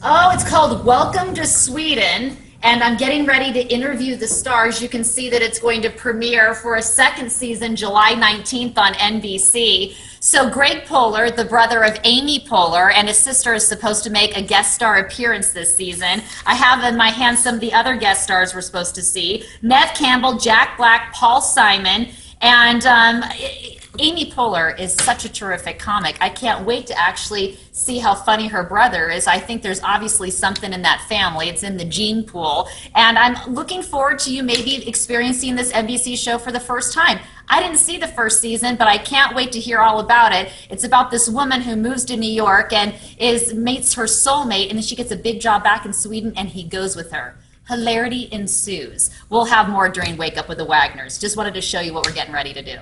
Oh, it's called Welcome to Sweden. And I'm getting ready to interview the stars. You can see that it's going to premiere for a second season July 19th on NBC. So, Greg Poehler, the brother of Amy Poehler, and his sister is supposed to make a guest star appearance this season. I have in my hand some of the other guest stars we're supposed to see Neve Campbell, Jack Black, Paul Simon, and um, Amy Poehler is such a terrific comic. I can't wait to actually see how funny her brother is. I think there's obviously something in that family. It's in the gene pool. And I'm looking forward to you maybe experiencing this NBC show for the first time. I didn't see the first season, but I can't wait to hear all about it. It's about this woman who moves to New York and is meets her soulmate, and then she gets a big job back in Sweden, and he goes with her. Hilarity ensues. We'll have more during Wake Up with the Wagners. Just wanted to show you what we're getting ready to do.